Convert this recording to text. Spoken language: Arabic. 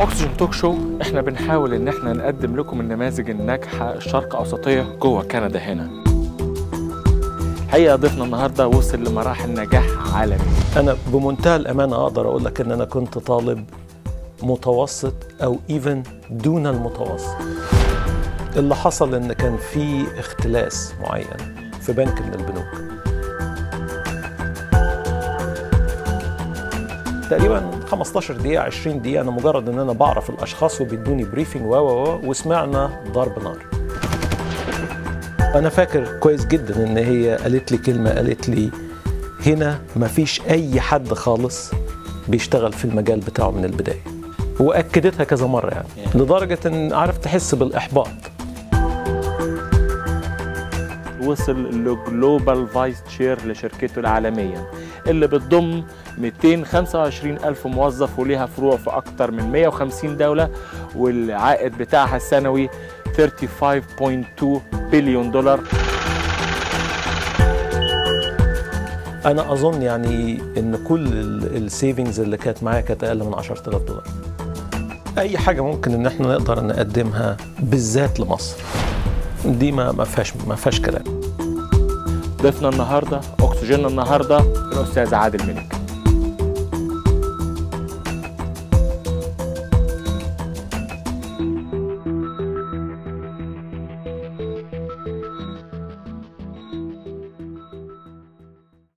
اوكسجين توك شو إحنا بنحاول إن إحنا نقدم لكم النماذج الناجحة الشرق أوسطية جوه كندا هنا. الحقيقة ضيفنا النهارده وصل لمراحل نجاح عالمي. أنا بمنتهى الأمانة أقدر أقول لك إن أنا كنت طالب متوسط أو ايفن دون المتوسط. اللي حصل إن كان في اختلاس معين في بنك من البنوك. تقريبا 15 دقيقة 20 دقيقة أنا مجرد إن أنا بعرف الأشخاص وبيدوني briefing و و وسمعنا ضرب نار. أنا فاكر كويس جدا إن هي قالت لي كلمة قالت لي هنا مفيش أي حد خالص بيشتغل في المجال بتاعه من البداية. وأكدتها كذا مرة يعني لدرجة إن عارف تحس بالإحباط. وصل ل global vice chair لشركته العالمية اللي بتضم 225 ألف موظف وليها فروع في أكتر من 150 دولة والعائد بتاعها السنوي 35.2 بليون دولار أنا أظن يعني إن كل السيفنجز اللي كانت معايا كانت أقل من 10000 دولار. أي حاجة ممكن إن إحنا نقدر نقدمها بالذات لمصر. دي ما فيهاش ما فيهاش كلام. ضيفنا النهارده اكسجين النهارده الأستاذ عادل ملك